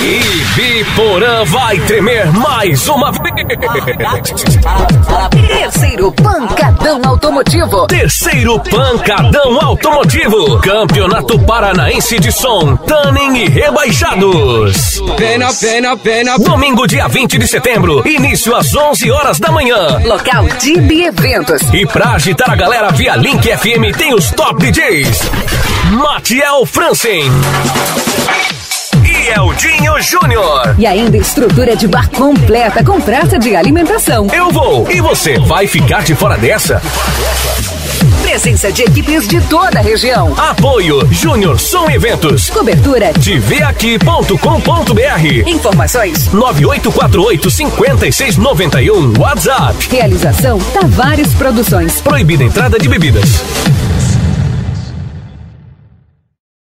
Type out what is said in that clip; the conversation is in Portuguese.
E Biporã vai tremer mais uma vez. Terceiro Pancadão Automotivo. Terceiro Pancadão Automotivo. Campeonato Paranaense de Som, Tanning e Rebaixados. Pena, pena, pena. Domingo, dia 20 de setembro. Início às 11 horas da manhã. Local DIB Eventos. E pra agitar a galera via Link FM tem os top DJs. Matiel Franzen. Júnior. E ainda estrutura de bar completa com praça de alimentação. Eu vou. E você vai ficar de fora dessa? Presença de equipes de toda a região. Apoio Júnior Som Eventos. Cobertura tvaqui.com.br. Informações 9848 5691 WhatsApp. Realização Tavares Produções. Proibida entrada de bebidas.